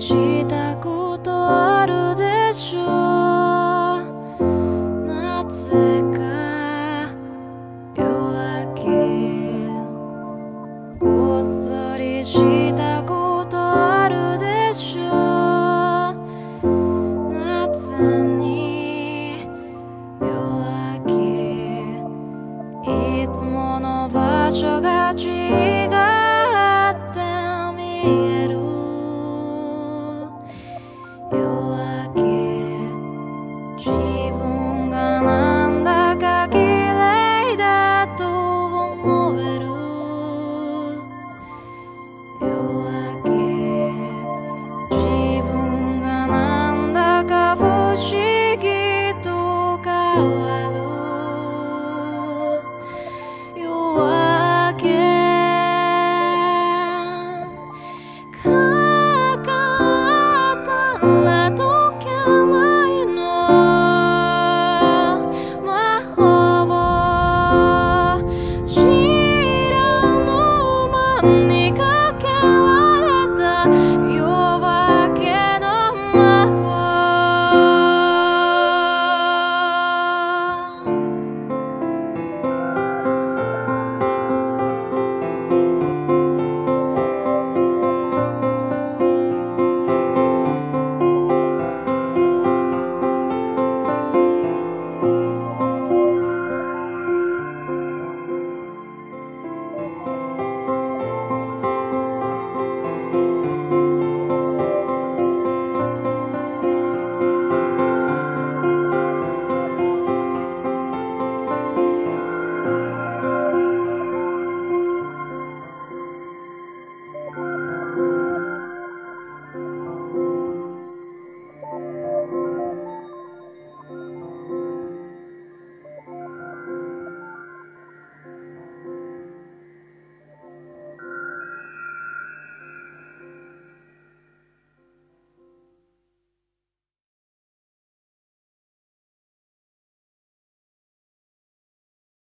したことあるでしょ。なぜか病気。こっそりしたことあるでしょ。夏に病気いつもの場所が違う